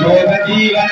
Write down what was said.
लोक जीवन